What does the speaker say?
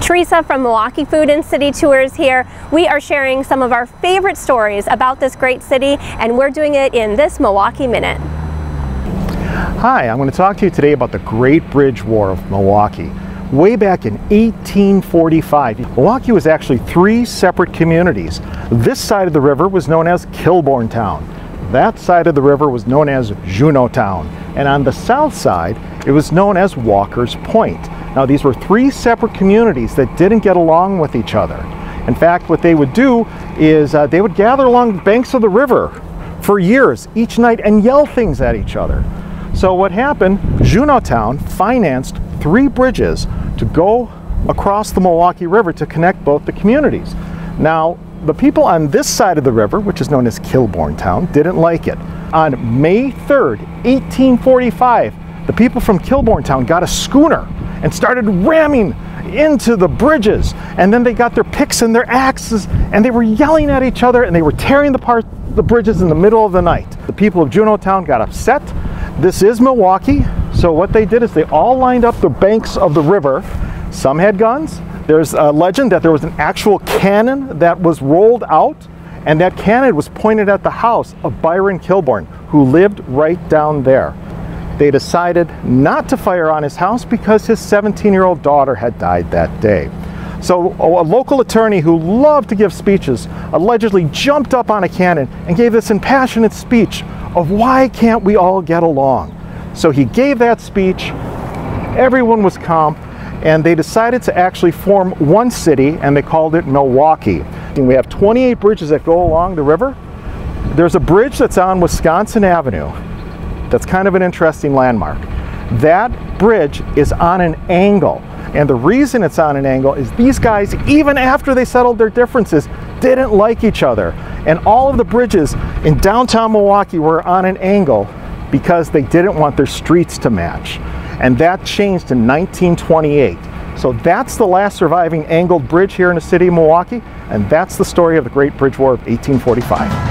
Teresa from Milwaukee Food and City Tours here. We are sharing some of our favorite stories about this great city and we're doing it in this Milwaukee Minute. Hi, I'm going to talk to you today about the Great Bridge War of Milwaukee. Way back in 1845, Milwaukee was actually three separate communities. This side of the river was known as Kilbourn Town. That side of the river was known as Juneau Town. And on the south side, it was known as Walker's Point. Now these were three separate communities that didn't get along with each other. In fact, what they would do is uh, they would gather along the banks of the river for years, each night, and yell things at each other. So what happened, Juneau Town financed three bridges to go across the Milwaukee River to connect both the communities. Now, the people on this side of the river, which is known as Kilbourn Town, didn't like it. On May 3rd, 1845, the people from Kilbourn Town got a schooner and started ramming into the bridges. And then they got their picks and their axes and they were yelling at each other and they were tearing apart the bridges in the middle of the night. The people of Juneau Town got upset. This is Milwaukee. So what they did is they all lined up the banks of the river. Some had guns. There's a legend that there was an actual cannon that was rolled out and that cannon was pointed at the house of Byron Kilbourn, who lived right down there they decided not to fire on his house because his 17 year old daughter had died that day. So a local attorney who loved to give speeches allegedly jumped up on a cannon and gave this impassioned speech of why can't we all get along? So he gave that speech, everyone was calm, and they decided to actually form one city and they called it Milwaukee. We have 28 bridges that go along the river. There's a bridge that's on Wisconsin Avenue that's kind of an interesting landmark. That bridge is on an angle. And the reason it's on an angle is these guys, even after they settled their differences, didn't like each other. And all of the bridges in downtown Milwaukee were on an angle because they didn't want their streets to match. And that changed in 1928. So that's the last surviving angled bridge here in the city of Milwaukee, and that's the story of the Great Bridge War of 1845.